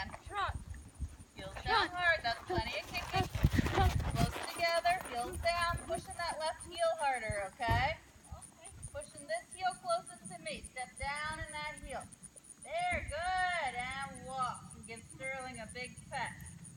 again. Trot. Heels down hard. That's plenty of kicking. Close together. Heels down. Pushing that left heel harder, okay? Okay. Pushing this heel closer to me. Step down in that heel. There, good. And walk. Give Sterling a big pat.